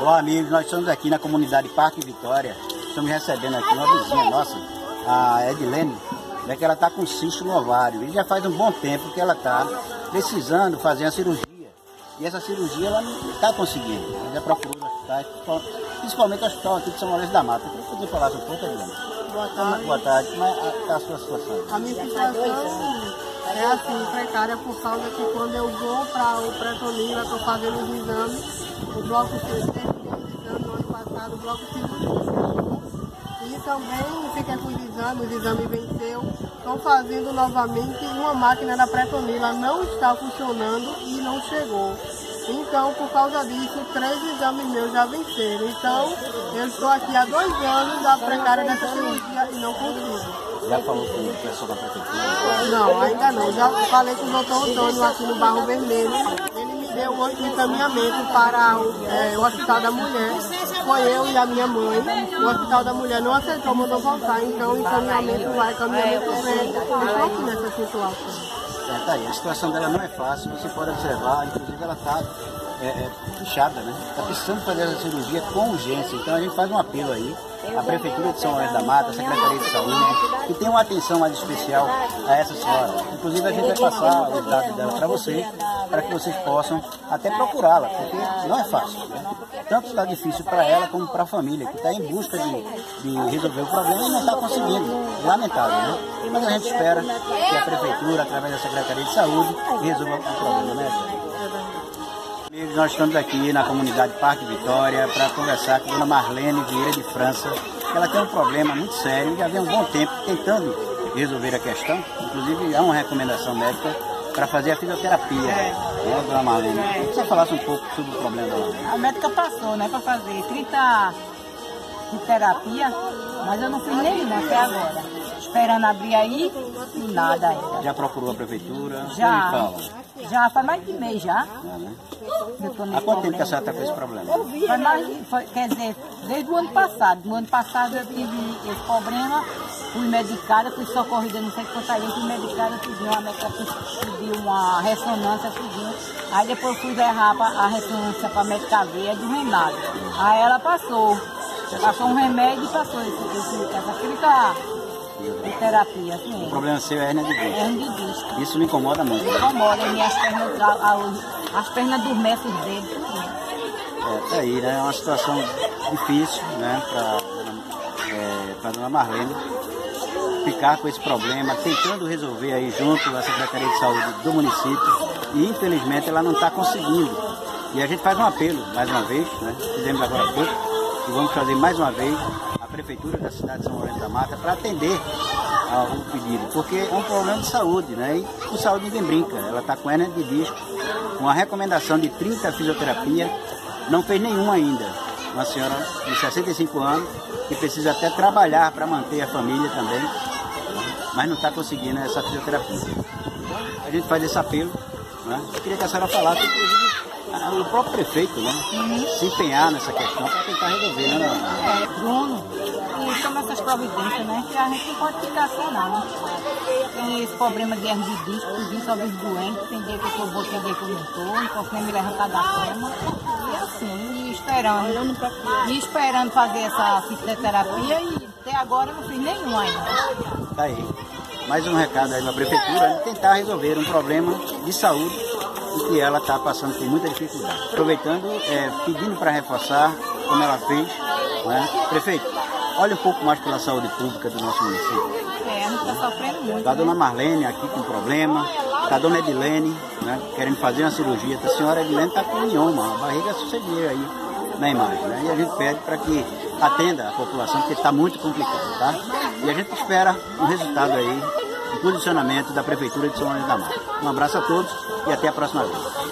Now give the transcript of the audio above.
Olá, amigos. Nós estamos aqui na comunidade Parque Vitória. Estamos recebendo aqui uma vizinha nossa, a Edilene, né, que ela está com cisto no ovário. E já faz um bom tempo que ela está precisando fazer a cirurgia. E essa cirurgia ela não está conseguindo. Ela já procurou hospitais, principalmente o hospital aqui de São Lourenço da Mata. Eu podia falar um pouco, Edilene? Boa tarde. Boa tarde. Como é está a sua situação? A minha situação é assim, precária por causa que quando eu vou para o pré-tonila, estou fazendo os exames, o bloco exames no ano passado, o bloco segundo E também fiquei com os exames, o exame venceu. Estou fazendo novamente uma máquina da pré-tonila não está funcionando e não chegou. Então, por causa disso, três exames meus já venceram. Então, eu estou aqui há dois anos da precária dessa cirurgia e não consigo. Já falou com o pessoal da prefeitura? Não, ainda não. Já falei com o doutor Antônio aqui no Barro Vermelho. Deu um encaminhamento para o, é, o Hospital da Mulher. Foi eu e a minha mãe. O Hospital da Mulher não aceitou, mandou voltar. Então, o encaminhamento vai, encaminhamento vem. Eu estou aqui nessa situação. É, tá aí. A situação dela não é fácil, você pode observar, inclusive ela está é, é, puxada, né? Está precisando fazer essa cirurgia com urgência. Então a gente faz um apelo aí à Prefeitura de São Lourenço da Mata, à Secretaria de Saúde, que tenha uma atenção mais especial a essa senhora. Inclusive a gente vai passar os dados dela para vocês, para que vocês possam até procurá-la, porque não é fácil. Né? Tanto está difícil para ela como para a família, que está em busca de, de, resolver o problema e não está conseguindo. Lamentável, né? Mas a gente espera que a Prefeitura, através da Secretaria de Saúde, resolva o problema, né? Nós estamos aqui na comunidade Parque Vitória para conversar com a dona Marlene Vieira de França. Ela tem um problema muito sério, já vem um bom tempo tentando resolver a questão. Inclusive, há uma recomendação médica para fazer a fisioterapia. É. Né, dona Marlene? É. Você falasse um pouco sobre o problema dela. A médica passou, né, para fazer 30 de terapia, mas eu não fiz nenhuma até agora. Esperando abrir aí e nada ainda. Já procurou a prefeitura? Já. Já faz mais de mês já. É, né? Há quanto tempo que a senhora está com esse problema? Foi mais, foi, quer dizer, desde o ano passado. No ano passado eu tive esse problema, fui medicada, fui socorrida, não sei quantas vezes, fui medicada, tudinho, a médica pediu uma ressonância, tudinho. Aí depois fui levar a ressonância para a médica ver, é do Renato. Aí ela passou. Passou um remédio e passou esse, esse, essa crita de terapia. Assim, o problema seu é hernia de disco. Hernia de disco. Isso me incomoda muito. Me incomoda, minhas pernas, as pernas adormecem os dedos. É, tá aí, né? É uma situação difícil, né, para é, a dona Marlene ficar com esse problema, tentando resolver aí junto à Secretaria de Saúde do município e infelizmente ela não está conseguindo. E a gente faz um apelo mais uma vez, né? Fizemos agora há pouco, e vamos fazer mais uma vez a Prefeitura da cidade de São Lourenço da Mata para atender ao pedido, porque é um problema de saúde, né? E com saúde ninguém brinca. Ela está com hernia de disco, com a recomendação de 30 fisioterapia, não fez nenhuma ainda. Uma senhora de 65 anos que precisa até trabalhar para manter a família também, mas não está conseguindo essa fisioterapia. A gente faz esse apelo, né? Eu queria que a senhora falasse, inclusive, o próprio prefeito, né? Uhum. Se empenhar nessa questão para tentar resolver, né? É, Bruno, e toma essas providências, né? Que a gente não pode ficar assim não, né? Tem esse problema de hernia de disco, tudinho sobre os doentes, tem dia que eu vou, tem dia que eu não estou, não posso nem me levantar da cama. E assim, e esperando, e esperando fazer essa fisioterapia e até agora eu não fiz nenhum ainda. Tá aí. Mais um recado aí da prefeitura, né? tentar resolver um problema de saúde e que ela está passando por muita dificuldade. Aproveitando, é, pedindo para reforçar, como ela fez, né? prefeito, olha um pouco mais pela saúde pública do nosso município. É, a gente está sofrendo muito. Está a dona Marlene aqui com problema, está a dona Edilene, né, querendo fazer uma cirurgia. A senhora Edilene está com mioma, a barriga sucedeu aí na imagem. Né? E a gente pede para que atenda a população, porque está muito complicado, tá? E a gente espera um resultado aí, um posicionamento da Prefeitura de São Lourenço da Mata. Um abraço a todos e até a próxima vez.